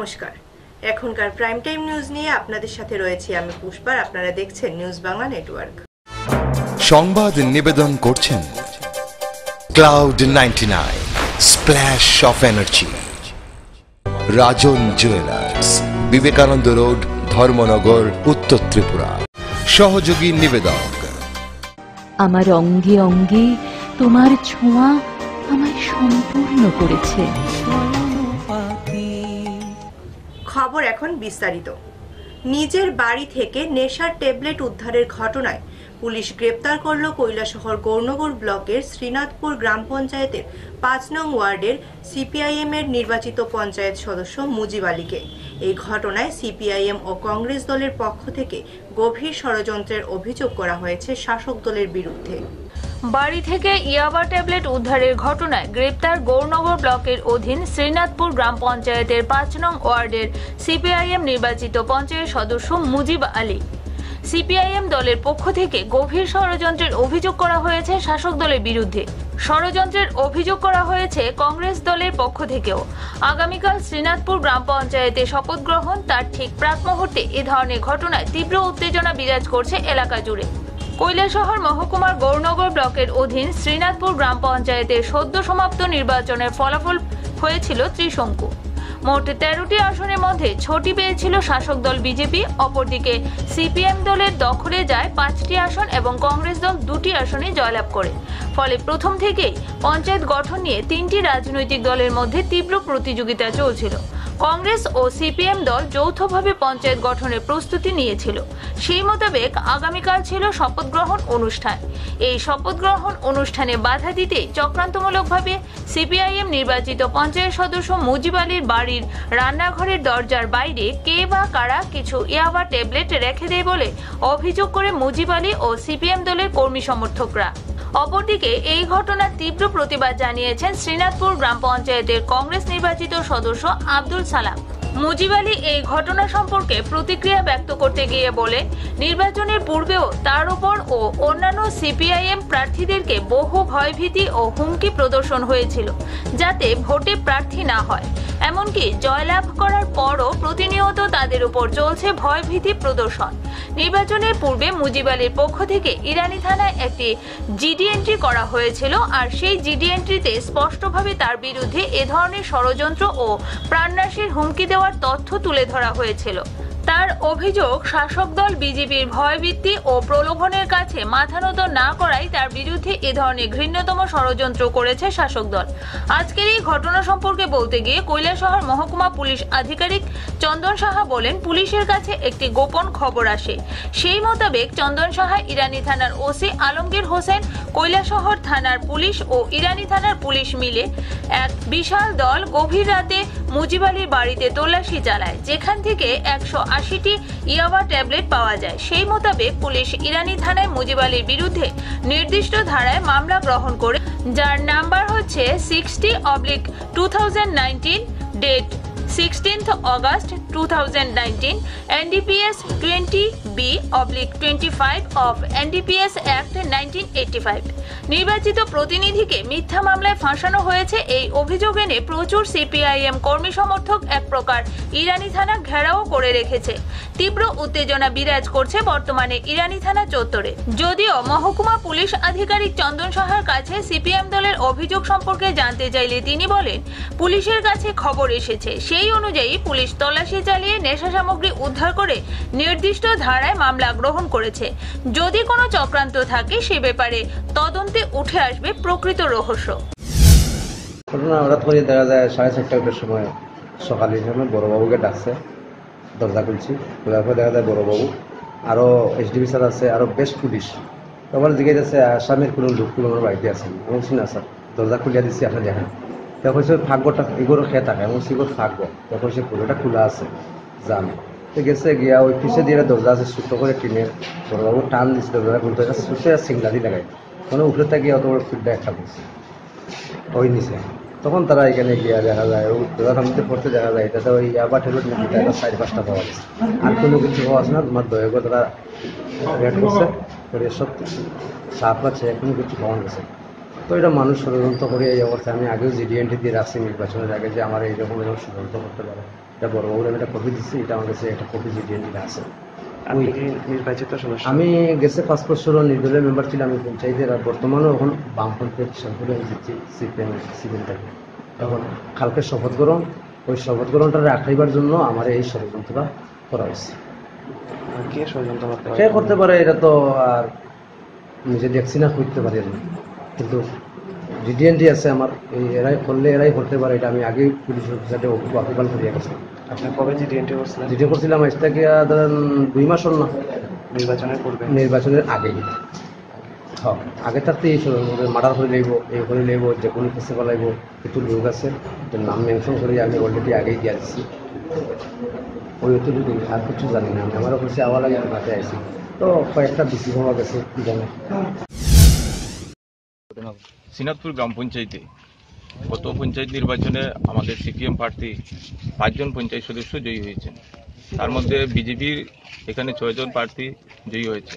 নমস্কার। এখনকার prime time news নিয়ে আপনাদের সাথে রয়েছি আমি পুষ্পার আপনারা দেখছেন নিউজ বাংলা নেটওয়ার্ক সংবাদ নিবেদন করছেন cloud ninety nine splash of energy Rajan jewellers Vivekananda road Dharmanagar Uttar Tripura. সহযোগী নিবেদক। আমার অঙ্গে অঙ্গে তোমার ছোঁয়া আমায় সম্পূর্ণ করেছে। খবর এখন বিস্তারিত। নিজের বাড়ি থেকে নেশার ট্যাবলেট উদ্ধারের ঘটনায় পুলিশ গ্রেপ্তার করল কৈলাসহর গৌরনগর ব্লকের শ্রীনাথপুর গ্রাম পঞ্চায়েতের পাঁচ নং ওয়ার্ডের সিপিআইএম এর নির্বাচিত পঞ্চায়েত সদস্য মুজিব আলীকে। এই ঘটনায় সিপিআইএম ও কংগ্রেস দলের পক্ষ থেকে গভীর ষড়যন্ত্রের অভিযোগ করা হয়েছে শাসক দলের বিরুদ্ধে। বাড়ি থেকে ইয়াবা ট্যাবলেট উদ্ধারের ঘটনায় গ্রেপ্তার গৌরনগর ব্লকের অধীন শ্রীনাথপুর গ্রাম পঞ্চায়েতের পাঁচ নং ওয়ার্ডের সিপিআইএম নির্বাচিত পঞ্চায়েত সদস্য মুজিব আলী। সিপিআইএম দলের পক্ষ থেকে গভীর ষড়যন্ত্রের অভিযোগ করা হয়েছে শাসক দলের বিরুদ্ধে। ষড়যন্ত্রের অভিযোগ করা হয়েছে কংগ্রেস দলের পক্ষ থেকেও। আগামীকাল শ্রীনাথপুর গ্রাম পঞ্চায়েতে শপথ গ্রহণ, তার ঠিক প্রাক মুহূর্তে এ ধরনের ঘটনায় তীব্র উত্তেজনা বিরাজ করছে এলাকা জুড়ে। কৈলাসহর মহকুমার গৌরনগর ব্লকের অধীন শ্রীনাথপুর গ্রাম পঞ্চায়েতের সদ্য সমাপ্ত নির্বাচনের ফলাফল হয়েছিল ত্রিশঙ্কু। মোট তেরোটি আসনের মধ্যে ছটি পেয়েছিল শাসক দল বিজেপি, অপরদিকে সিপিএম দলের দখলে যায় পাঁচটি আসন এবং কংগ্রেস দল দুটি আসনে জয়লাভ করে। ফলে প্রথম থেকেই পঞ্চায়েত গঠন নিয়ে তিনটি রাজনৈতিক দলের মধ্যে তীব্র প্রতিযোগিতা চলছিল। কংগ্রেস ও সিপিএম দল যৌথভাবে পঞ্চায়েত গঠনের প্রস্তুতি নিয়েছিল। সেই মোতাবেক আগামীকাল ছিল শপথ গ্রহণ অনুষ্ঠান। এই শপথ গ্রহণ অনুষ্ঠানে বাধা দিতে চক্রান্তমূলকভাবে সিপিআইএম নির্বাচিত পঞ্চায়েত সদস্য মুজিব আলীর বাড়ির রান্নাঘরের দরজার বাইরে কে বা কারা কিছু ইয়াবা ট্যাবলেট রেখে দেয় বলে অভিযোগ করে মুজিব আলী ও সিপিএম দলের কর্মী সমর্থকরা। অপরদিকে এই ঘটনার তীব্র প্রতিবাদ জানিয়েছেন শ্রীনাথপুর গ্রাম পঞ্চায়েতের কংগ্রেস নির্বাচিত সদস্য আব্দুল সালাম। মুজিব আলী এই ঘটনা সম্পর্কে প্রতিক্রিয়া ব্যক্ত করতে গিয়ে বলে, নির্বাচনের পূর্বেও তার উপর ও অন্যান্য সিপিআইএম প্রার্থীদেরকে বহু ভয়ভীতি ও হুমকি প্রদর্শন হয়েছিল যাতে ভোটে প্রার্থী না হয়। এমনকি জয়লাভ করার পরও প্রতিনিয়ত তাদের উপর চলছে ভয়ভীতি প্রদর্শন। নির্বাচনের পূর্বে মুজিব আলীর পক্ষ থেকে ইরানি থানায় একটি জিডি এন্ট্রি করা হয়েছিল আর সেই জিডি এন্ট্রিতে স্পষ্টভাবে তার বিরুদ্ধে এ ধরনের ষড়যন্ত্র ও প্রাণনাশের হুমকি দেওয়ার তথ্য তুলে ধরা হয়েছিল। তার অভিযোগ, শাসক দল বিজেপির ভয়ভিত্তি ও প্রলোভনের কাছে মাথা নত না করাই তার বিরুদ্ধে এ ধরনের ঘৃণ্যতম ষড়যন্ত্র করেছে শাসক দল। আজকের এই ঘটনা সম্পর্কে বলতে গিয়ে কৈলাসহর মহকুমা পুলিশ আধিকারিক চন্দন সাহা বলেন, পুলিশের কাছে একটি গোপন খবর আসে। সেই মোতাবেক চন্দন সাহা ইরানি থানার ওসি আলমগীর হোসেন কৈলাসহর থানার পুলিশ ও ইরানি থানার পুলিশ মিলে এক বিশাল দল গভীর রাতে মুজিব আলীর বাড়িতে তল্লাশি চালায়, যেখান থেকে একশো আশিটি ইয়াবা ট্যাবলেট পাওয়া যায়। সেই মোতাবেক পুলিশ ইরানি থানায় মুজিব আলীর বিরুদ্ধে নির্দিষ্ট ধারায় মামলা গ্রহণ করে, যার নাম্বার হচ্ছে sixty oblique two date sixteenth August two thousand nineteen NDPS twenty B oblique twenty five of NDPS act nineteen eighty five নির্বাচিত প্রতিনিধিকে মিথ্যা মামলায় ফাঁসানো হয়েছে এই অভিযোগ এনে প্রচুর সিপিআইএম কর্মী সমর্থক এক প্রকার ইরানি থানা ঘেরাও করে রেখেছে। তীব্র উত্তেজনা বিরাজ করছে বর্তমানে ইরানি থানা চত্বরে। যদিও মহকুমা পুলিশ আধিকারিক চন্দন সাহার কাছে সিপিএম দলের অভিযোগ সম্পর্কে জানতে চাইলে তিনি বলেন, পুলিশের কাছে খবর এসেছে। সেই অনুযায়ী পুলিশ তল্লাশি চালিয়ে নেশা সামগ্রী উদ্ধার করে নির্দিষ্ট ধারায় মামলা গ্রহণ করেছে। যদি কোনো চক্রান্ত থাকে সে ব্যাপারে তদন্তে উঠে আসবে প্রকৃত রহস্য। ঘটনা হঠাৎ করে দেখা যায় সাড়ে চারটার সময় সকালে সময় বড়োবাবুকে ডাকছে, দরজা খুলছি, খোলার পর দেখা যায় বড়োবাবু আরও এসডিবি স্যার আছে আরও বেশ পুলিশ। আবার জিজ্ঞেস আছে আসামের কোনো লোক কোনো বাড়িতে আছেন? বলছি, না স্যার, দরজা খুলিয়া দিচ্ছি, আপনার দেখেন। তো কইছে ফাঁকটা এগুলো খেয়ে থাকে বলছি এগুলো ফাঁকবো তো কইছে পুরোটা খোলা আছে যান তো গেছে গিয়া, ওই পিছিয়ে দিয়ে দরজা আছে ছোট্ট করে টিনের বড়োবাবু টান দিচ্ছে দরজা খুলতে সুসে সিংলাদি লাগাই। মানে উপরে থেকে অত বড় ফিডব্যাক একটা বলছে ওই নিচে তখন তারা এখানে গিয়া দেখা যায় ও প্রধান মধ্যে পড়তে দেখা যায় এটাতে ওই আবার ঠেলো এটা চারি পাঁচটা পাওয়া গেছে আর কোনো কিছু পাওয়া আছে না তোমার দয়া করে তারা রেড করছে করে সব সাপ আছে এখনও কিছু পাওয়া গেছে তো এটা মানুষ ষড়যন্ত্র করে এই অবস্থায় আমি আগেও জিডিএনটি দিয়ে রাখছি নির্বাচনের আগে যে আমার এইরকম এরকম ষড়যন্ত্র করতে পারে। এটা বড় বড়বাবুর আমি একটা কপি দিচ্ছি এটা আমার কাছে একটা কপি জিডিএনটিটা আছে। নির্বাচিত আমি গেছে পাঁচ বছর নির্দলীয় মেম্বার ছিলাম আমি পঞ্চায়েতের আর বর্তমানে এখন বামপন্থের সরকারে এসেছি সিপিএম সিপিএম থেকে এখন কালকে শপথ গ্রহণ ওই শপথ গ্রহণটা রাখাইবার জন্য আমার এই ষড়যন্ত্রটা করা হয়েছে। আর কে ষড়যন্ত্র করতে পারে? এটা তো আর নিজে দেখছি না করতে পারি কিন্তু জিডিএনটি আছে আমার এই এরাই করলে এরাই করতে পারে এটা আমি আগেই পুলিশ অফিসারকে ওয়াকিবাল করিয়া গেছি আপনি কবে জিডিএনটি করছিলেন? যেটা করছিলাম আজ থেকে ধরেন দুই মাস হল না। নির্বাচনের পূর্বে? নির্বাচনের আগেই। হ্যাঁ আগে থাকতে এই মার্ডার করে লইব এই করে লইব যে কোনো কেসে লাগব কিছু লোক আছে নাম মেনশন করে আমি অলরেডি আগেই দিয়া দিচ্ছি ওই অতটুকু আর কিছু জানি না আমি আমার অফিসে আওয়া লাগে আমি মাঠে আইছি। তো কয়েকটা বেশি হওয়া গেছে কি জানে। সিনাতপুর গ্রাম পঞ্চায়েতে গত পঞ্চায়েত নির্বাচনে আমাদের সিপিএম প্রার্থী পাঁচজন পঞ্চায়েত সদস্য জয়ী হয়েছেন। তার মধ্যে বিজেপির এখানে ছয়জন প্রার্থী জয়ী হয়েছে।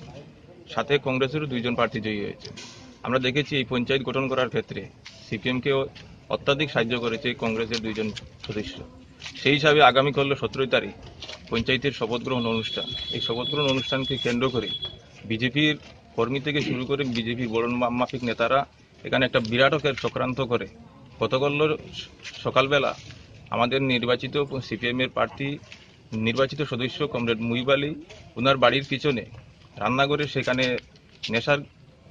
সাথে কংগ্রেসেরও দুইজন প্রার্থী জয়ী হয়েছে। আমরা দেখেছি এই পঞ্চায়েত গঠন করার ক্ষেত্রে সিপিএমকেও অত্যাধিক সাহায্য করেছে কংগ্রেসের দুইজন সদস্য। সেই হিসাবে আগামীকাল সতেরোই তারিখ পঞ্চায়েতের শপথ গ্রহণ অনুষ্ঠান। এই শপথ গ্রহণ অনুষ্ঠানকে কেন্দ্র করে বিজেপির কর্মী থেকে শুরু করে বিজেপি মা- মাফিক নেতারা এখানে একটা বিরাটকের চক্রান্ত করে। গতকাল সকালবেলা আমাদের নির্বাচিত সিপিএমের প্রার্থী, নির্বাচিত সদস্য কমরেড মুইব ওনার বাড়ির পিছনে রান্নাঘরে সেখানে নেশার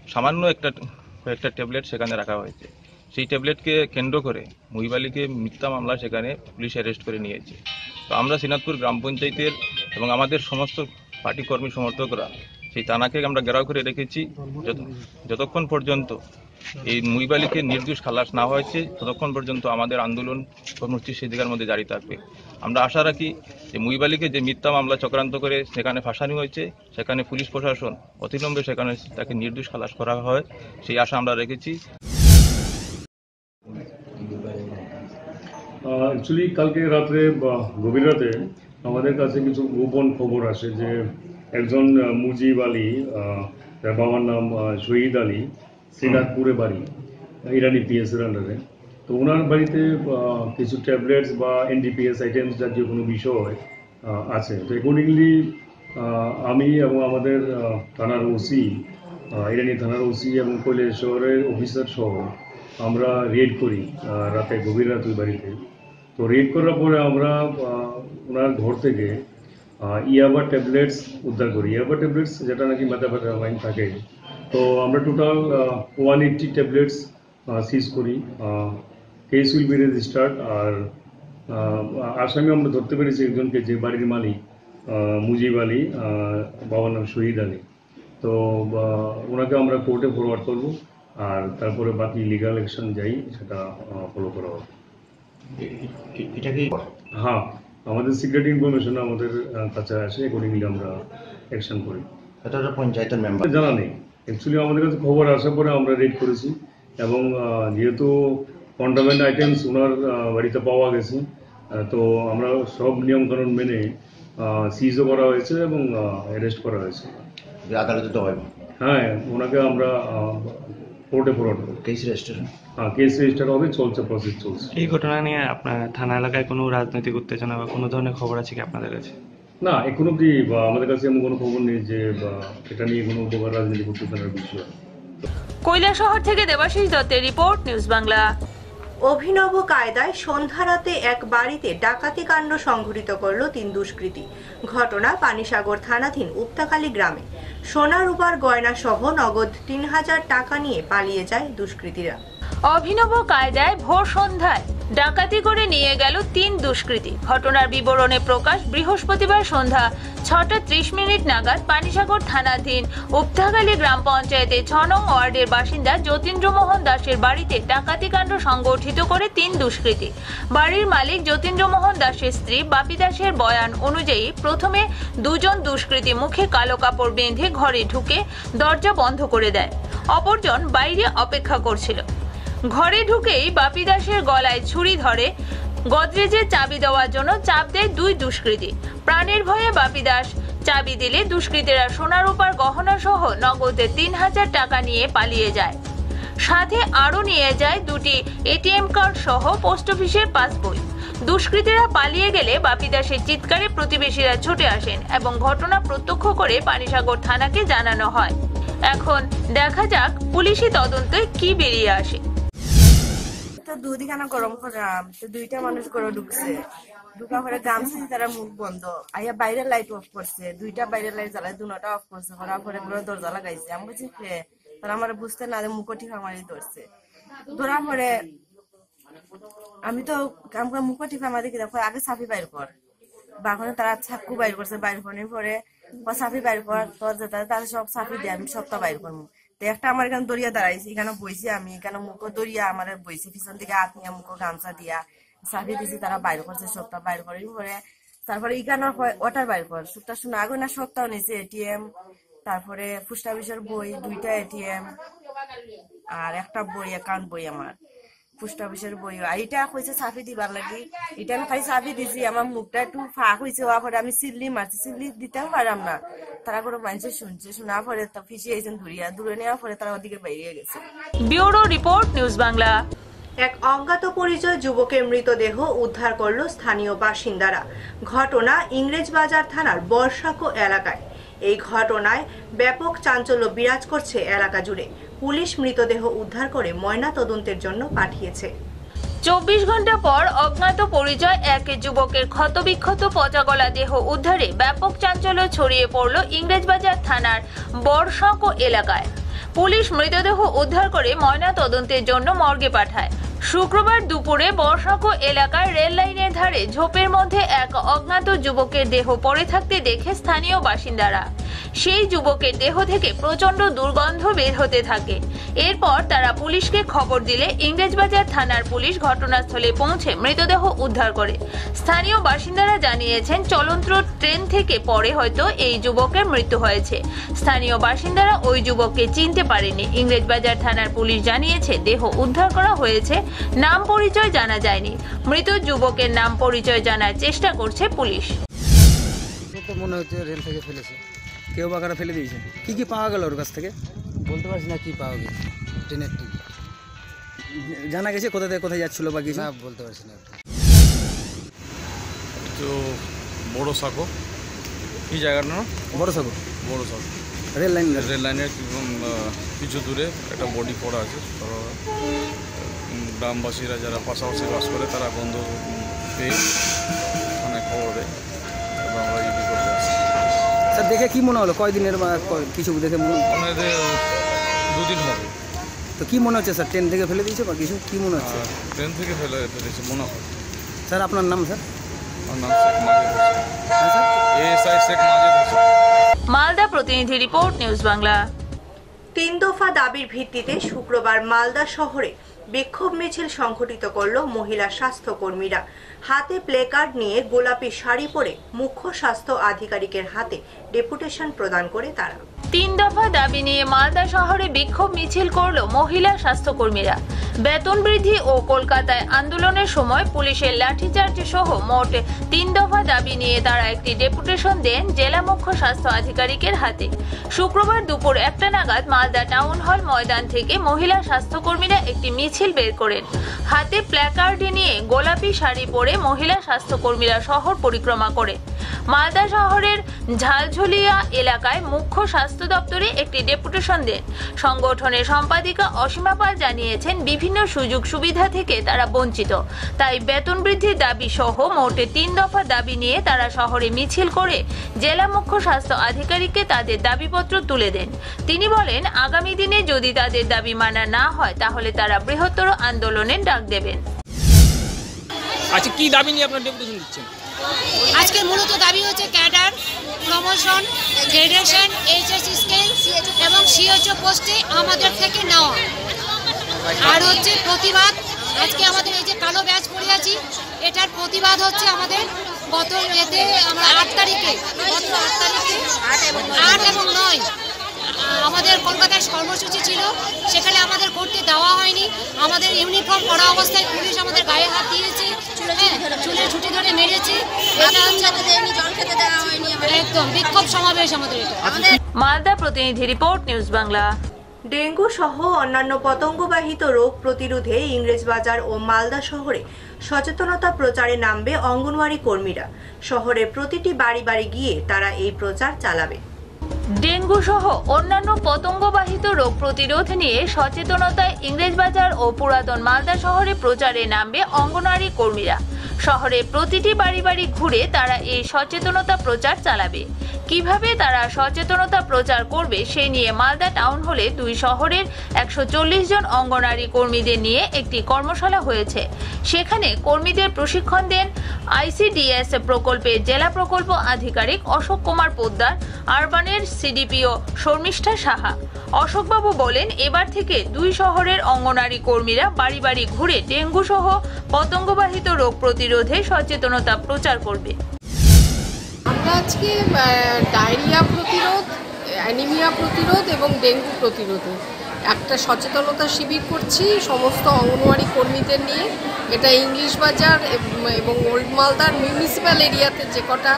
সামান্য একটা, কয়েকটা ট্যাবলেট সেখানে রাখা হয়েছে। সেই ট্যাবলেটকে কেন্দ্র করে মুইব আলীকে মিথ্যা মামলা সেখানে পুলিশ অ্যারেস্ট করে নিয়েছে। তো আমরা সিনাতপুর গ্রাম পঞ্চায়েতের এবং আমাদের সমস্ত পার্টি কর্মী সমর্থকরা সেই থানাকে আমরা ঘেরাও করে রেখেছি। যত- যতক্ষণ পর্যন্ত এই মুইবালিকে নির্দোষ খালাস না হয়েছে, ততক্ষণ পর্যন্ত আমাদের আন্দোলন কর্মসূচি সেদিকের মধ্যে জারি থাকবে। আমরা আশা রাখি যে মুইবালিকে যে মিথ্যা মামলা চক্রান্ত করে সেখানে ফাঁসানি হয়েছে, সেখানে পুলিশ প্রশাসন অতিলম্বে সেখানে তাকে নির্দোষ খালাস করা হয়, সেই আশা আমরা রেখেছি। অ্যাকচুয়ালি কালকে রাত্রে বা গভীর রাতে আমাদের কাছে কিছু গোপন খবর আসে যে একজন মুজিব আলী তার বাবার নাম শহীদ আলী শ্রীনাথপুরে বাড়ি, ইরানি পিএস এর আন্ডারে তো ওনার বাড়িতে কিছু ট্যাবলেটস বা এনডিপিএস আইটেমস জাতীয় কোনো বিষয় আছে। তো অ্যাকর্ডিংলি আমি এবং আমাদের থানার ওসি ইরানি থানার ওসি এবং কৈলাস শহরের অফিসার সহ আমরা রেড করি রাতে, গভীর রাত ওই বাড়িতে। তো রেড করার পরে আমরা ওনার ঘর থেকে ইয়াবা ট্যাবলেটস উদ্ধার করি। ইয়াবা ট্যাবলেটস যেটা নাকি মেথাফেটামাইন থাকে। তো আমরা total one eighty tablets seize করি। কেস উইল বি রেজিস্টার্ড আর আসামি আমরা ধরতে পেরেছি একজনকে যে বাড়ির মালিক মুজিব আলী বাবার নাম শহীদ আলী। তো ওনাকে আমরা কোর্টে ফরওয়ার্ড করব আর তারপরে বাকি লিগাল অ্যাকশন যাই সেটা ফলো করা হবে। এটা কি হ্যাঁ। আমাদের সিক্রেট ইনফরমেশন আমাদের কাছে আসে অ্যাকর্ডিংলি আমরা অ্যাকশন করি। এটা পঞ্চায়েতের মেম্বার জানা নেই। অ্যাকচুয়ালি আমাদের কাছে খবর আসার পরে আমরা রেড করেছি এবং যেহেতু কন্টামেন্ট আইটেমস ওনার বাড়িতে পাওয়া গেছে তো আমরা সব নিয়মকানুন মেনে সিজও করা হয়েছে এবং অ্যারেস্ট করা হয়েছে। আদালতে তো হয় হ্যাঁ ওনাকে আমরা কোর্টে করব কেস রেজিস্টার হ্যাঁ কেস রেজিস্টার হবে চলছে প্রসেস চলছে। এই ঘটনা নিয়ে আপনার থানা এলাকায় কোনো রাজনৈতিক উত্তেজনা বা কোনো ধরনের খবর আছে কি আপনাদের কাছে? না এখন অব্দি আমাদের কাছে এমন কোনো খবর নেই যে এটা নিয়ে কোনো উপকার রাজনীতি করতে বিষয়। কৈলাসহর থেকে দেবাশিস দত্তের রিপোর্ট নিউজ বাংলা। অভিনব কায়দায় সন্ধ্যারাতে এক বাড়িতে ডাকাতি কাণ্ড সংঘটিত করল তিন দুষ্কৃতী। ঘটনা পানিসাগর থানাধীন উপতাকালী গ্রামে। সোনা রূপার গয়না সহ নগদ তিন হাজার টাকা নিয়ে পালিয়ে যায় দুষ্কৃতীরা। অভিনব কায়দায় ভোর সন্ধ্যায় ডাকাতি করে নিয়ে গেল তিন দুষ্কৃতী। ঘটনার বিবরণে প্রকাশ বৃহস্পতিবার সন্ধ্যা ছটা ত্রিশ মিনিট নাগাদ পানিসাগর থানাধীন উপথাগালী গ্রাম পঞ্চায়েতে ছ নং ওয়ার্ডের বাসিন্দা যতীন্দ্রমোহন দাসের বাড়িতে ডাকাতিকাণ্ড সংগঠিত করে তিন দুষ্কৃতী। বাড়ির মালিক যতীন্দ্রমোহন দাসের স্ত্রী বাপি দাসের বয়ান অনুযায়ী প্রথমে দুজন দুষ্কৃতী মুখে কালো কাপড় বেঁধে ঘরে ঢুকে দরজা বন্ধ করে দেয়। অপরজন বাইরে অপেক্ষা করছিল। ঘরে ঢুকেই বাপি দাসের গলায় ছুরি ধরে গদরেজের চাবি দেওয়ার জন্য চাপ দেয় দুই দুষ্কৃতী। প্রাণের ভয়ে বাপি দাস চাবি দিলে দুষ্কৃতীরা সোনার উপর গহনা সহ নগদে তিন হাজার টাকা নিয়ে পালিয়ে যায়। সাথে আরও নিয়ে যায় দুটি এটিএম কার্ড সহ পোস্ট অফিসের পাসবই। দুষ্কৃতীরা পালিয়ে গেলে বাপি দাসের চিৎকারে প্রতিবেশীরা ছুটে আসেন এবং ঘটনা প্রত্যক্ষ করে পানিসাগর থানাকে জানানো হয়। এখন দেখা যাক পুলিশি তদন্তে কি বেরিয়ে আসে। তো দুধ খানা গরম করাম তো দুইটা মানুষ করে ঢুকছে। ঢুকা পরে গামছি তারা মুখ বন্ধ। আইয়া বাইরের লাইট অফ করছে। দুইটা বাইরের লাইট জ্বালায় দুটা অফ করছে। করার পরে পুরো দরজা লাগাইছে। আমি বলছি "কে?" তারা আমার বুঝতে না মুখ ঠিক আমারই ধরছে। ধরার পরে আমি তো আমাকে মুখ ঠিক আমার দেখি। আগে সাফি বাইর কর। বাঘনে তারা চাকু বাইর করছে। বাইর করার পরে সাফি বাইর কর। তোর যেটা তারা সব সাফি দিয়ে, আমি সবটা বাইর করব। একটা আমার এখানে দরিয়া দাঁড়াইছে, এখানে বইছি আমি, এখানে মুখো দরিয়া আমার বইছি পিছন থেকে হাত নিয়ে মুখো গামছা দিয়া। সাফি দিছি তারা বাইর করছে, সবটা বাইর করার পরে, তারপরে এখানে ওটার বাইর কর, সুটটা শুনে আগে না সপ্তাহ নিয়েছে এটিএম তারপরে পোস্ট অফিসের বই, দুইটা এটিএম আর একটা বই একাউন্ট বই আমার। পোস্ট অফিসের বই আর এটা কইছে সাফি দিবার লাগি। এটা আমি খালি সাফি দিছি আমার মুখটা একটু ফাঁক হয়েছে হওয়ার পরে আমি সিল্লি মারছি সিল্লি দিতেও পারাম না। তারা কোনো মানুষে শুনছে শোনার পরে তা ফিসে এসেছেন ধরিয়া দূরে নেওয়ার পরে তারা ওদিকে বেরিয়ে গেছে। Bureau report news Bangla. এক অজ্ঞাত পরিচয় যুবকের মৃতদেহ উদ্ধার করল স্থানীয় বাসিন্দারা। ঘটনা ইংরেজবাজার থানার বর্ষাকো এলাকায়। এই ঘটনায় ব্যাপক চাঞ্চল্য বিরাজ করছে এলাকা জুড়ে। পুলিশ মৃতদেহ উদ্ধার করে ময়না তদন্তের জন্য পাঠিয়েছে। চব্বিশ ঘণ্টা পর অজ্ঞাত পরিচয় এক যুবকের ক্ষতবিক্ষত পচাগলা দেহ উদ্ধারে ব্যাপক চাঞ্চল্য ছড়িয়ে পড়ল ইংরেজবাজার থানার বর্ষাঁকো এলাকায়। পুলিশ মৃতদেহ উদ্ধার করে ময়না তদন্তের জন্য মর্গে পাঠায়। শুক্রবার দুপুরে বর্ষাকো এলাকায় রেল লাইনের ধারে ঝোপের মধ্যে এক অজ্ঞাত যুবকের দেহ পড়ে থাকতে দেখে স্থানীয় বাসিন্দারা। সেই যুবকের দেহ থেকে প্রচণ্ড দুর্গন্ধ বের হতে থাকে। এরপর তারা পুলিশকে খবর দিলে ইংরেজবাজার থানার পুলিশ ঘটনাস্থলে পৌঁছে মৃতদেহ উদ্ধার করে। স্থানীয় বাসিন্দারা জানিয়েছেন, চলন্ত ট্রেন থেকে পরে হয়তো এই যুবকের মৃত্যু হয়েছে। স্থানীয় বাসিন্দারা ওই যুবককে চিনতে পারেনি। ইংরেজবাজার থানার পুলিশ জানিয়েছে, দেহ উদ্ধার করা হয়েছে নাম পরিচয় জানা যায়নি। মৃত যুবকের নাম পরিচয় জানার চেষ্টা করছে পুলিশ। তো মনে হচ্ছে রেল থেকে ফেলেছে। কেউ বা কারা ফেলে দিয়েছে? কি কি পাওয়া গেল ওর কাছ থেকে? বলতে পারছি না কি পাওয়া গেছে। ট্রেনের টিকিট। জানা গেছে কোথা থেকে কোথায় যাচ্ছিল বা কিছু? না বলতে পারছি না। তো বড় সাঁকো কি জায়গার নাম? বড় সাগর। বড় সাঁকো রেল লাইন রেল লাইনের কিছু দূরে একটা বডি পড়া আছে। গ্রামবাসীরা যারা পাশাপাশি বাস করে তারা গন্ধ পেয়ে থানায় খবর দেয় আমরা ইডি করে স্যার দেখে কি মনে হলো? কয়দিনের বা কিছু দেখে মনে ওনাদের দুদিন হবে। তো কি মনে হচ্ছে স্যার? ট্রেন থেকে ফেলে দিয়েছে বা কিছু? কি মনে হচ্ছে? ট্রেন থেকে ফেলে ফেলেছে মনে হয়। স্যার আপনার নাম স্যার? আমার নাম শেখ মাজেদ হোসেন এএসআই শেখ মাজেদ হোসেন মালদা প্রতিনিধি রিপোর্ট নিউজ বাংলা। তিন দফা দাবির ভিত্তিতে শুক্রবার মালদা শহরে বিক্ষোভ মিছিল সংঘটিত করল মহিলা স্বাস্থ্যকর্মীরা। হাতে প্লেকার্ড নিয়ে গোলাপি শাড়ি পরে মুখ্য স্বাস্থ্য আধিকারিকের হাতে ডেপুটেশন প্রদান করে তারা। তিন দফা দাবি নিয়ে মালদা শহরে বিক্ষোভ মিছিল করল মহিলা স্বাস্থ্যকর্মীরা। বেতন বৃদ্ধি ও কলকাতায় আন্দোলনের সময় পুলিশের লাঠিচার্জ সহ মোট তিন দফা দাবি নিয়ে তারা একটি ডেপুটেশন দেন জেলা মুখ্য স্বাস্থ্য আধিকারিকের হাতে। শুক্রবার দুপুর একটা নাগাদ মালদা টাউন হল ময়দান থেকে মহিলা স্বাস্থ্যকর্মীরা একটি মিছিল বের করেন। হাতে প্ল্যাকার্ড নিয়ে গোলাপি শাড়ি পরে মহিলা স্বাস্থ্যকর্মীরা শহর পরিক্রমা করে। মালদা শহরের ঝালঝুলিয়া এলাকায় মুখ্য স্বাস্থ্য দপ্তরে একটি ডেপুটেশন দেন। সংগঠনের সম্পাদিকা অসীমা পাল জানিয়েছেন, বিভিন্ন সুযোগ সুবিধা থেকে তারা বঞ্চিত। তাই বেতন বৃদ্ধির দাবি সহ মোটে তিন দফা দাবি নিয়ে তারা শহরে মিছিল করে জেলা মুখ্য স্বাস্থ্য আধিকারিককে তাদের দাবিপত্র তুলে দেন। তিনি বলেন, আগামী দিনে যদি তাদের দাবি মানা না হয়, তাহলে তারা বৃহত্তর আন্দোলনের ডাক দেবেন। আচ্ছা কি দাবি নিয়ে আপনার ডেপুটেশন দিচ্ছেন? আজকে মূলত দাবি হচ্ছে cadre, promotion, gradation HS scale এবং সিওচও পোস্টে আমাদের থেকে নেওয়া। আর হচ্ছে প্রতিবাদ, আজকে আমাদের এই যে কালো ব্যাচ পরে আছি, এটার প্রতিবাদ হচ্ছে আমাদের গত এতে আমরা আট তারিখে, গত আট তারিখে, আট এবং নয়। আমাদের কলকাতায় কর্মসূচি ছিল সেখানে আমাদের করতে দেওয়া হয়নি। আমাদের ইউনিফর্ম পরা অবস্থায় পুলিশ আমাদের গায়ে হাত দিয়েছে হ্যাঁ, চুলে ছুটি ধরে মেরেছে। একদম বিক্ষোভ সমাবেশ আমাদের মালদা প্রতিনিধি রিপোর্ট নিউজ বাংলা। ডেঙ্গু সহ অন্যান্য পতঙ্গবাহিত রোগ প্রতিরোধে ইংরেজবাজার ও মালদা শহরে সচেতনতা প্রচারে নামবে অঙ্গনওয়াড়ি কর্মীরা। শহরের প্রতিটি বাড়ি বাড়ি গিয়ে তারা এই প্রচার চালাবে। ডেঙ্গু সহ অন্যান্য পতঙ্গবাহিত রোগ প্রতিরোধ নিয়ে সচেতনতায় ইংরেজবাজার ও পুরাতন মালদা শহরে প্রচারে নামবে অঙ্গনওয়াড়ি কর্মীরা। শহরে প্রতিটি বাড়ি বাড়ি ঘুরে তারা এই সচেতনতা প্রচার চালাবে। কীভাবে তারা সচেতনতা প্রচার করবে সে নিয়ে মালদা টাউন হলে দুই শহরের একশো চল্লিশ জন অঙ্গনারী কর্মীদের নিয়ে একটি কর্মশালা হয়েছে। সেখানে কর্মীদের প্রশিক্ষণ দেন আইসিডিএস প্রকল্পের জেলা প্রকল্প আধিকারিক অশোক কুমার পোদ্দার, আরবানের সিডিপিও শর্মিষ্ঠা সাহা। অশোকবাবু বলেন, এবার থেকে দুই শহরের অঙ্গনারী কর্মীরা বাড়ি বাড়ি ঘুরে ডেঙ্গু সহ পতঙ্গবাহিত রোগ প্রতিরোধে সচেতনতা প্রচার করবে। আমরা আজকে ডায়রিয়া প্রতিরোধ অ্যানিমিয়া প্রতিরোধ এবং ডেঙ্গু প্রতিরোধে একটা সচেতনতা শিবির করছি সমস্ত অঙ্গনওয়াড়ি কর্মীদের নিয়ে। এটা ইংলিশ বাজার এবং ওল্ড মালদার মিউনিসিপ্যাল এরিয়াতে যে কটা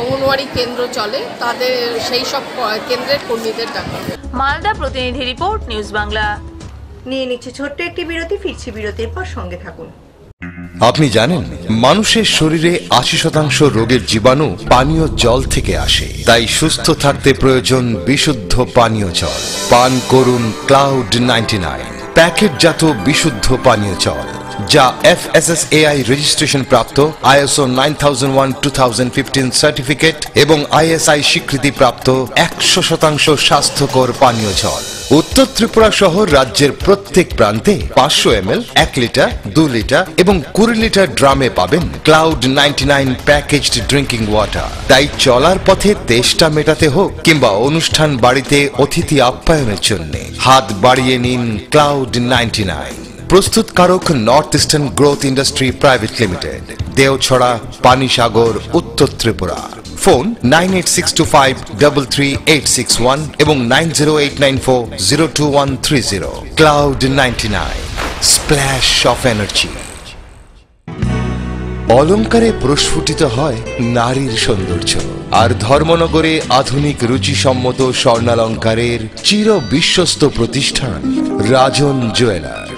অঙ্গনওয়াড়ি কেন্দ্র চলে তাদের সেই সব কেন্দ্রের কর্মীদের ডাকা মালদা প্রতিনিধি রিপোর্ট নিউজ বাংলা। নিয়ে নিচ্ছে ছোট্ট একটি বিরতি ফিরছি বিরতির পর সঙ্গে থাকুন। আপনি জানেন, মানুষের শরীরে আশি শতাংশ রোগের জীবাণু পানীয় জল থেকে আসে। তাই সুস্থ থাকতে প্রয়োজন বিশুদ্ধ পানীয় জল। পান করুন ক্লাউড নাইনটি নাইন। প্যাকেটজাত বিশুদ্ধ পানীয় জল। যা এফএসএসএআই রেজিস্ট্রেশন প্রাপ্ত আইএসও নাইন থাউজেন্ড সার্টিফিকেট এবং আইএসআই স্বীকৃতি প্রাপ্ত একশো শতাংশ স্বাস্থ্যকর পানীয় জল। উত্তর ত্রিপুরা শহর রাজ্যের প্রত্যেক প্রান্তে পাঁচশো এম এল এক লিটার, দু লিটার এবং কুড়ি লিটার ড্রামে পাবেন cloud ninety nine packaged drinking water তাই চলার পথে তেষ্টা মেটাতে হোক কিংবা অনুষ্ঠান বাড়িতে অতিথি আপ্যায়নের জন্য। হাত বাড়িয়ে নিন ক্লাউড নাইনটি নাইন প্রস্তুতকারক north eastern growth industry private limited Deochhara, Panisagar, Uttar Tripura. Phone nine eight six two five double three eight six one এবং nine zero eight nine four zero two one three zero. Cloud ninety nine splash of energy অলঙ্কারে প্রস্ফুটিত হয় নারীর সৌন্দর্য। আর ধর্মনগরে আধুনিক রুচিসম্মত স্বর্ণালঙ্কারের চির বিশ্বস্ত প্রতিষ্ঠান, রাজন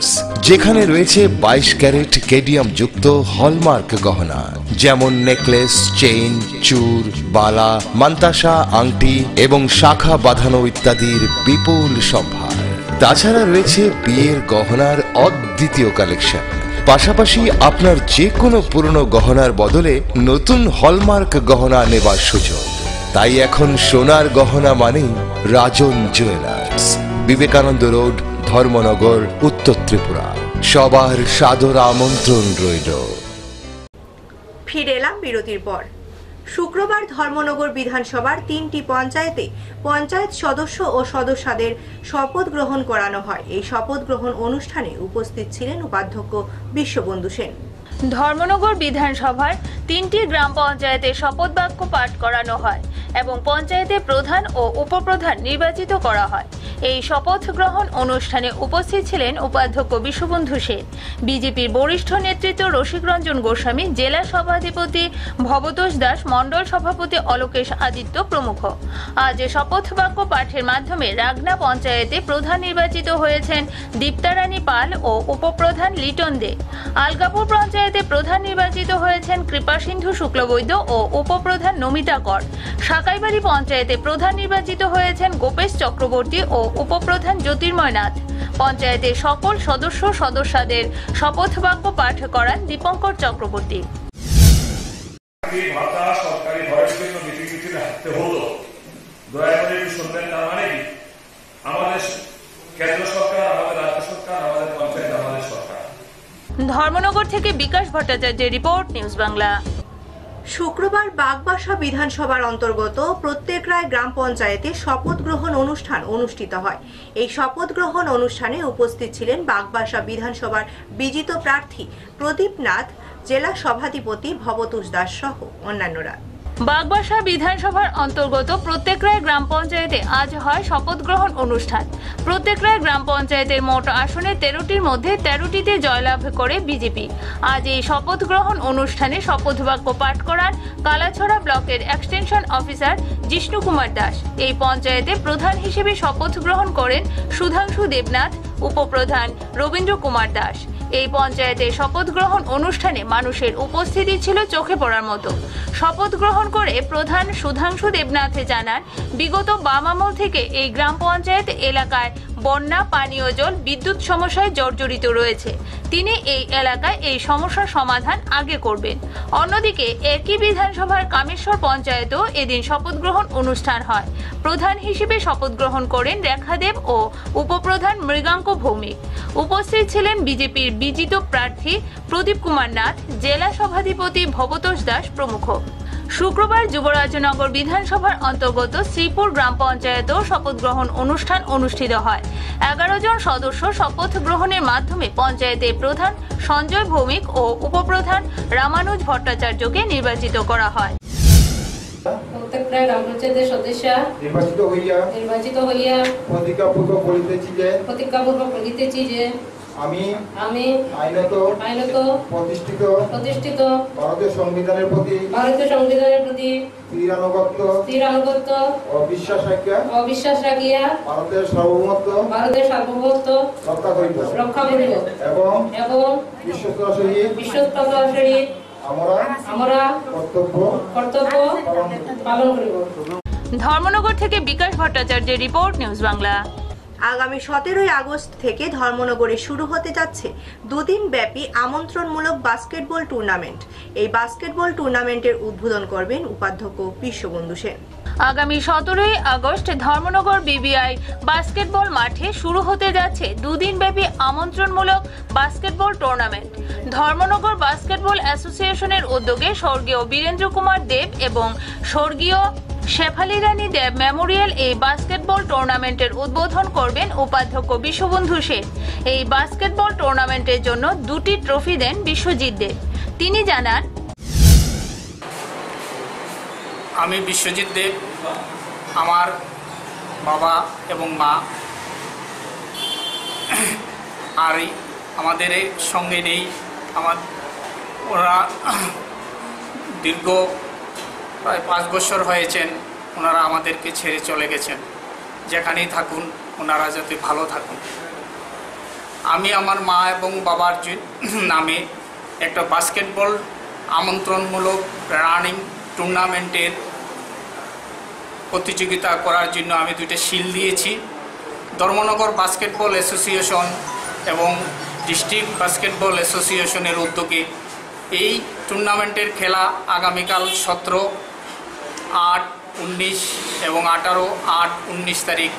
jewellers যেখানে রয়েছে বাইশ ক্যারেট কেডিয়াম যুক্ত হলমার্ক গহনা, যেমন নেকলেস, চেইন, চুর, বালা, মান্তাসা, আংটি এবং শাখা বাঁধানো ইত্যাদির বিপুল সম্ভার। তাছাড়া রয়েছে বিয়ের গহনার অদ্বিতীয় কালেকশন। পাশাপাশি আপনার যে কোনো পুরনো গহনার বদলে নতুন হলমার্ক গহনা নেবার সুযোগ। তাই এখন সোনার গহনা মানেই রাজন জুয়েলার্স। বিবেকানন্দ রোড ধর্মনগর, উত্তর ত্রিপুরা। সবার সাদর আমন্ত্রণ রইল। ফিরে এলাম বিরতির পর। শুক্রবার ধর্মনগর বিধানসভার তিনটি পঞ্চায়েতে পঞ্চায়েত সদস্য ও সদস্যদের শপথ গ্রহণ করানো হয়। এই শপথ গ্রহণ অনুষ্ঠানে উপস্থিত ছিলেন উপাধ্যক্ষ বিশ্ববন্ধু সেন। ধর্মনগর বিধানসভার তিনটি গ্রাম পঞ্চায়েতে শপথ বাক্য পাঠ করানো হয় এবং পঞ্চায়েতে প্রধান ও উপপ্রধান নির্বাচিত করা হয়। এই শপথ গ্রহণ অনুষ্ঠানে উপস্থিত ছিলেন উপাধ্যক্ষ বিশ্ববন্ধু সেন, বিজেপির বরিষ্ঠ নেতৃত্ব রসিক রঞ্জন গোস্বামী, জেলা সভাধিপতি ভবতোষ দাস, মণ্ডল সভাপতি অলোকেশ আদিত্য প্রমুখ। আজ শপথ বাক্য পাঠের মাধ্যমে রাগনা পঞ্চায়েতে প্রধান নির্বাচিত হয়েছেন দীপ্তারানী পাল ও উপপ্রধান লিটন দে। আলগাপুর পঞ্চায়েতে প্রধান নির্বাচিত হয়েছেন কৃপাসিন্ধু শুক্লবৈদ্য ও উপপ্রধান নমিতা কর। সাকাইবাড়ি পঞ্চায়েতে প্রধান নির্বাচিত হয়েছেন গোপেশ চক্রবর্তী ও উপপ্রধান জ্যোতির্ময় নাথ। পঞ্চায়েতের সকল সদস্য সদস্যদের শপথ বাক্য পাঠ করান দীপঙ্কর চক্রবর্তী। চাকরি ভাতা ধর্মনগর থেকে বিকাশ ভট্টাচার্যের রিপোর্ট, নিউজ বাংলা। শুক্রবার বাগবাসা বিধানসভার অন্তর্গত প্রত্যেক রায় গ্রাম পঞ্চায়েতে শপথ গ্রহণ অনুষ্ঠান অনুষ্ঠিত হয়। এই শপথ গ্রহণ অনুষ্ঠানে উপস্থিত ছিলেন বাগবাসা বিধানসভার বিজিত প্রার্থী প্রদীপ নাথ, জেলা সভাধিপতি ভবতোষ দাস সহ অন্যান্যরা। বাগবাসা বিধানসভার অন্তর্গত প্রত্যেকরায় গ্রাম পঞ্চায়েতে আজ হয় শপথ গ্রহণ অনুষ্ঠান। প্রত্যেকরায় গ্রাম পঞ্চায়েতের মোট আসনে তেরোটির মধ্যে তেরোটিতে জয়লাভ করে বিজেপি। আজ এই শপথ গ্রহণ অনুষ্ঠানে শপথ বাক্য পাঠ করান কালাছড়া ব্লকের এক্সটেনশন অফিসার জিষ্ণু কুমার দাস। এই পঞ্চায়েতে প্রধান হিসেবে শপথ গ্রহণ করেন সুধাংশু দেবনাথ, উপপ্রধান রবীন্দ্র কুমার দাস। এই পঞ্চায়েতে শপথ গ্রহণ অনুষ্ঠানে মানুষের উপস্থিতি ছিল চোখে পড়ার মতো। শপথ গ্রহণ করে প্রধান সুধাংশু দেবনাথ জানান, বিগত বাম আমল থেকে এই গ্রাম পঞ্চায়েত এলাকায় বন্যা, পানীয় জল, বিদ্যুৎ সমস্যায় জর্জরিত রয়েছে। তিনি এই এলাকায় এই সমস্যার সমাধান আগে করবেন। অন্যদিকে একই বিধানসভার কামেশ্বর পঞ্চায়েতেও এদিন শপথ গ্রহণ অনুষ্ঠান হয়। প্রধান হিসেবে শপথ গ্রহণ করেন রেখাদেব ও উপপ্রধান মৃগাঙ্ক ভৌমিক। উপস্থিত ছিলেন বিজেপির বিজিত প্রার্থী প্রদীপ কুমার নাথ, জেলা সভাধিপতি ভবতোষ দাস প্রমুখ। শুক্রবার যুবরাজনগর বিধানসভার অন্তর্গত শ্রীপুর গ্রাম পঞ্চায়েতেও শপথ গ্রহণ অনুষ্ঠান অনুষ্ঠিত হয়। এগারো জন সদস্য শপথ গ্রহণের মাধ্যমে পঞ্চায়েতের প্রধান সঞ্জয় ভৌমিক ও উপপ্রধান রামানুজ ভট্টাচার্যকে নির্বাচিত করা হয়। প্রত্যেকটা সদস্য। নির্বাচিত হইয়া নির্বাচিত হইয়া প্রতিজ্ঞাপূর্বক বলিতেছি যে প্রতিজ্ঞাপূর্বক বলিতেছি যে আমি আমি আইনত আইনত প্রতিষ্ঠিত প্রতিষ্ঠিত ভারতীয় সংবিধানের প্রতি ভারতীয় সংবিধানের প্রতি স্থির আনুগত্য স্থির আনুগত্য ও রাখিয়া অবিশ্বাস রাখিয়া ভারতের সার্বভৌমত্ব ভারতের সার্বভৌমত্ব রক্ষা করিব রক্ষা করিব। এবং এবং বিশ্বস্ততার সহিত বিশ্বস্ততার সহিত আমরা আমরা কর্তব্য কর্তব্য পালন করিব। ধর্মনগর থেকে বিকাশ ভট্টাচার্যের রিপোর্ট নিউজ বাংলা। আগামী সতেরোই আগস্ট থেকে ধর্মনগরে শুরু হতে যাচ্ছে দুদিন ব্যাপী আমন্ত্রণমূলক বাস্কেটবল টুর্নামেন্ট। এই বাস্কেটবল টুর্নামেন্টের উদ্বোধন করবেন উপাধ্যক্ষ বিশ্ববন্ধু সেন। আগামী সতেরোই আগস্ট ধর্মনগর বিবিআই বাস্কেটবল মাঠে শুরু হতে যাচ্ছে দুদিন ব্যাপী আমন্ত্রণমূলক বাস্কেটবল টুর্নামেন্ট। ধর্মনগর বাস্কেটবল অ্যাসোসিয়েশনের উদ্যোগে স্বর্গীয় বীরেন্দ্র কুমার দেব এবং স্বর্গীয় শেফালি রানী দেব মেমোরিয়াল এই বাস্কেটবল টুর্নামেন্টের উদ্বোধন করবেন উপাধ্যক্ষ বিশ্ববন্ধু সেন। এই বাস্কেটবল টুর্নামেন্টের জন্য দুটি ট্রফি দেন বিশ্বজিৎ দেব। তিনি জানান, আমি বিশ্বজিৎ দেব, আমার বাবা এবং মা আর আমাদের সঙ্গে নেই, আমার, ওরা দীর্ঘ প্রায় পাঁচ বছর হয়েছেন ওনারা আমাদেরকে ছেড়ে চলে গেছেন। যেখানেই থাকুন, ওনারা যাতে ভালো থাকুন। আমি আমার মা এবং বাবার নামে একটা বাস্কেটবল আমন্ত্রণমূলক রানিং টুর্নামেন্টের প্রতিযোগিতা করার জন্য আমি দুইটা শিল দিয়েছি। ধর্মনগর বাস্কেটবল অ্যাসোসিয়েশন এবং ডিস্ট্রিক্ট বাস্কেটবল অ্যাসোসিয়েশনের উদ্যোগে এই টুর্নামেন্টের খেলা আগামীকাল সতেরো আট, উনিশ এবং আঠারো আট, উনিশ তারিখ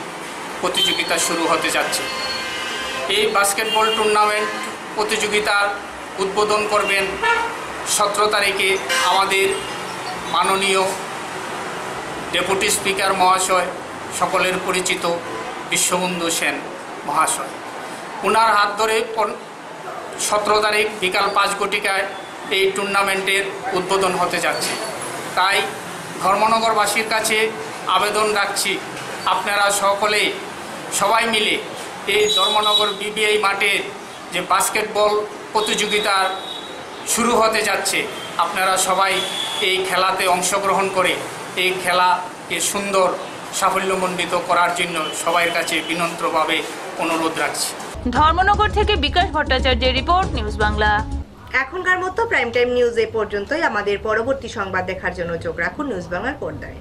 প্রতিযোগিতা শুরু হতে যাচ্ছে। এই বাস্কেটবল টুর্নামেন্ট প্রতিযোগিতার উদ্বোধন করবেন সতেরো তারিখে আমাদের মাননীয় ডেপুটি স্পিকার মহাশয়, সকলের পরিচিত বিশ্ববন্ধু সেন মহাশয়। ওনার হাত ধরে সতেরো তারিখ বিকাল পাঁচ ঘটিকায় এই টুর্নামেন্টের উদ্বোধন হতে যাচ্ছে। তাই ধর্মনগরবাসীর কাছে আবেদন রাখছি। আপনারা সকলে, সবাই মিলে এই ধর্মনগর বিবিআই মাঠের যে বাস্কেটবল প্রতিযোগিতা শুরু হতে যাচ্ছে, আপনারা সবাই এই খেলাতে অংশগ্রহণ করে এই খেলাকে সুন্দর সাফল্যমণ্ডিত করার জন্য সবাইয়ের কাছে বিনম্রভাবে অনুরোধ রাখছি। ধর্মনগর থেকে বিকাশ ভট্টাচার্যের রিপোর্ট, নিউজ বাংলা। এখনকার মতো প্রাইম টাইম নিউজ এ পর্যন্তই আমাদের পরবর্তী সংবাদ দেখার জন্য চোখ রাখুন নিউজ বাংলার পর্দায়।